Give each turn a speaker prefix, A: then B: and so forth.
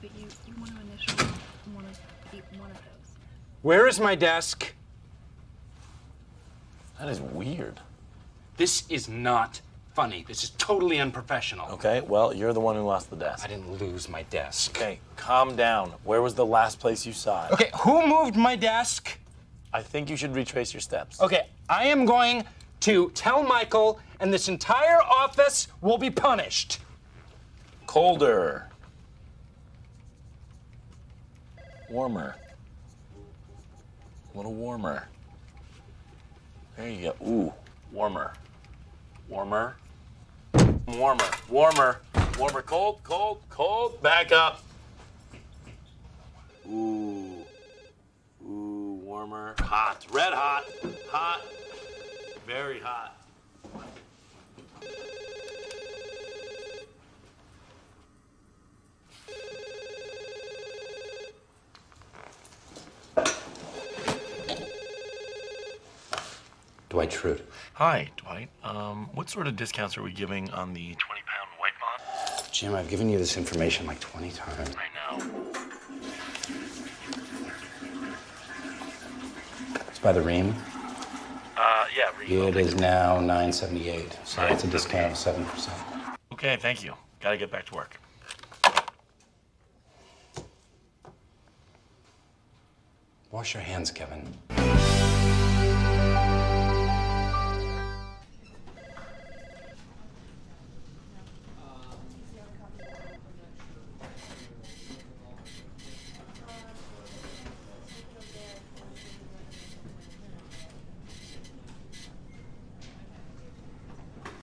A: but you, you want to initial one of one of those.
B: Where is my desk?
C: That is weird.
B: This is not funny. This is totally unprofessional.
C: Okay, well, you're the one who lost the desk.
B: I didn't lose my desk.
C: Okay, calm down. Where was the last place you saw it?
B: Okay, who moved my desk?
C: I think you should retrace your steps.
B: Okay, I am going to tell Michael, and this entire office will be punished.
C: Colder. Warmer. A little warmer. There you go. Ooh, warmer. Warmer. Warmer. Warmer. Warmer. Cold, cold, cold. Back up. Ooh. Ooh, warmer. Hot. Red hot. Hot. Very hot.
B: Dwight Schrute.
C: Hi, Dwight. Um, what sort of discounts are we giving on the 20 pound white bond?
B: Jim, I've given you this information like 20 times.
C: I know.
B: It's by the ream.
C: Uh, yeah, Remo.
B: It is now 978, so it's a discount of 7%.
C: Okay, thank you. Gotta get back to work.
B: Wash your hands, Kevin.